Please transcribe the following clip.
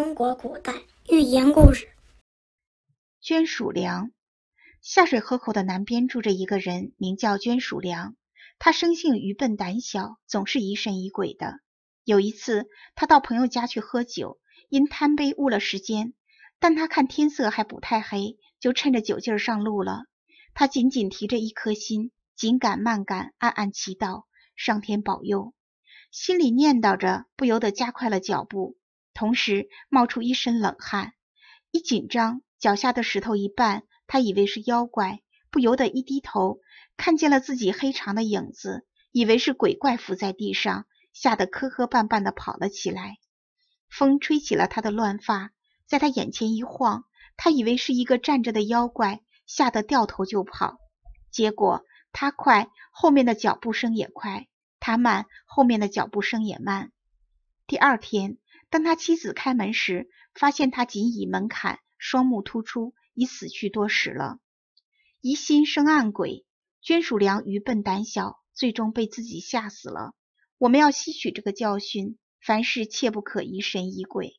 中国古代寓言故事。捐鼠良，下水河口的南边住着一个人，名叫捐鼠良。他生性愚笨胆小，总是疑神疑鬼的。有一次，他到朋友家去喝酒，因贪杯误了时间。但他看天色还不太黑，就趁着酒劲上路了。他紧紧提着一颗心，紧赶慢赶，暗暗祈祷上天保佑。心里念叨着，不由得加快了脚步，同时冒出一身冷汗。一紧张，脚下的石头一绊，他以为是妖怪，不由得一低头，看见了自己黑长的影子，以为是鬼怪伏在地上，吓得磕磕绊绊的跑了起来。风吹起了他的乱发，在他眼前一晃，他以为是一个站着的妖怪，吓得掉头就跑。结果他快，后面的脚步声也快。他慢，后面的脚步声也慢。第二天，当他妻子开门时，发现他仅以门槛，双目突出，已死去多时了。疑心生暗鬼，捐鼠良愚笨胆小，最终被自己吓死了。我们要吸取这个教训，凡事切不可疑神疑鬼。